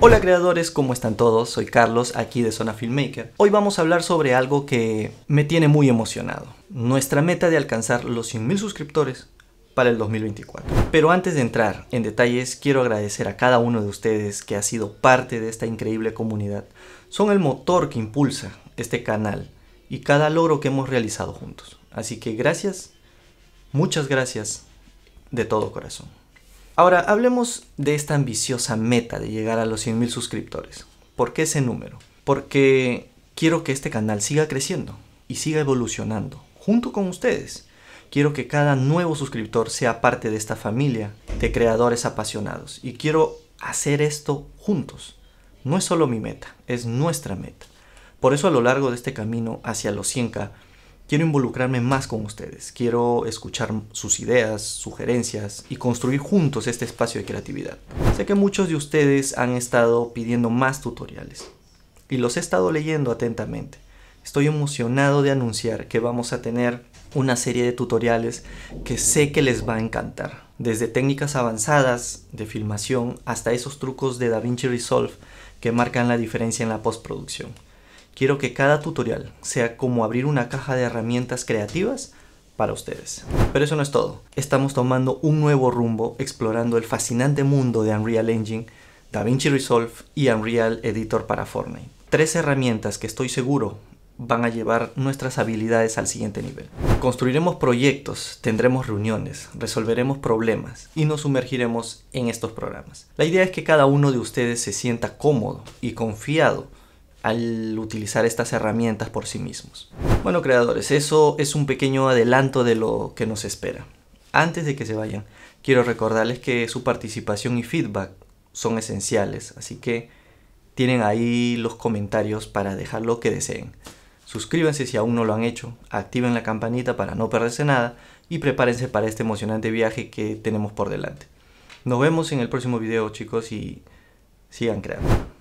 Hola creadores, ¿cómo están todos? Soy Carlos, aquí de Zona Filmmaker. Hoy vamos a hablar sobre algo que me tiene muy emocionado. Nuestra meta de alcanzar los 100.000 suscriptores para el 2024. Pero antes de entrar en detalles, quiero agradecer a cada uno de ustedes que ha sido parte de esta increíble comunidad. Son el motor que impulsa este canal y cada logro que hemos realizado juntos. Así que gracias, muchas gracias de todo corazón. Ahora hablemos de esta ambiciosa meta de llegar a los 100.000 suscriptores. ¿Por qué ese número? Porque quiero que este canal siga creciendo y siga evolucionando junto con ustedes. Quiero que cada nuevo suscriptor sea parte de esta familia de creadores apasionados y quiero hacer esto juntos. No es solo mi meta, es nuestra meta. Por eso a lo largo de este camino hacia los 100k, quiero involucrarme más con ustedes. Quiero escuchar sus ideas, sugerencias y construir juntos este espacio de creatividad. Sé que muchos de ustedes han estado pidiendo más tutoriales y los he estado leyendo atentamente. Estoy emocionado de anunciar que vamos a tener una serie de tutoriales que sé que les va a encantar. Desde técnicas avanzadas de filmación hasta esos trucos de DaVinci Resolve que marcan la diferencia en la postproducción. Quiero que cada tutorial sea como abrir una caja de herramientas creativas para ustedes. Pero eso no es todo. Estamos tomando un nuevo rumbo explorando el fascinante mundo de Unreal Engine, DaVinci Resolve y Unreal Editor para Fortnite. Tres herramientas que estoy seguro van a llevar nuestras habilidades al siguiente nivel. Construiremos proyectos, tendremos reuniones, resolveremos problemas y nos sumergiremos en estos programas. La idea es que cada uno de ustedes se sienta cómodo y confiado al utilizar estas herramientas por sí mismos. Bueno creadores, eso es un pequeño adelanto de lo que nos espera. Antes de que se vayan, quiero recordarles que su participación y feedback son esenciales, así que tienen ahí los comentarios para dejar lo que deseen. Suscríbanse si aún no lo han hecho, activen la campanita para no perderse nada y prepárense para este emocionante viaje que tenemos por delante. Nos vemos en el próximo video chicos y sigan creando.